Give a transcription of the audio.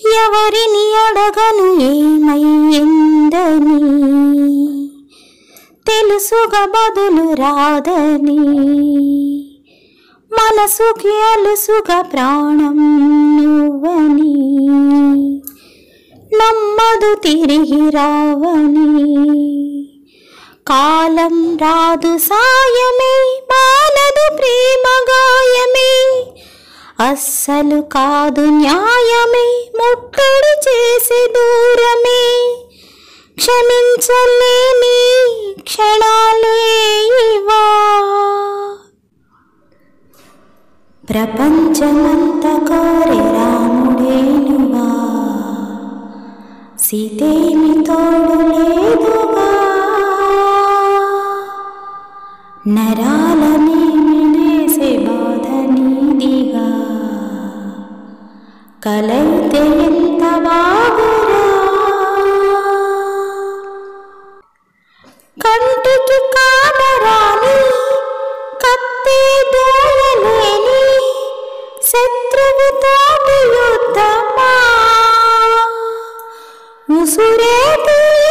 ఎవరిని అడగను ఏమయ్యిందని తెలుసుగా బదులు రాదని. మనసుకి అలుసుగా ప్రాణం నువ్వని. నమ్మదు తిరిగి రావని. కాలం రాదు సాయమే బాలదు అస్సలు కాదు న్యాయమే. ముట్టడి చేసి దూరమే. క్షమించలేని క్షణాలే ఇవా. ప్రపంచమంత కోరి రాముడేనువా. సీతేమి తోడు లేదుగా. నరాలని కలైతే ఎంత బాగురా. కంటికి కానరాని కత్తి దూరలేని శత్రువుతోటి యుద్ధమా. ఉసురే తీయ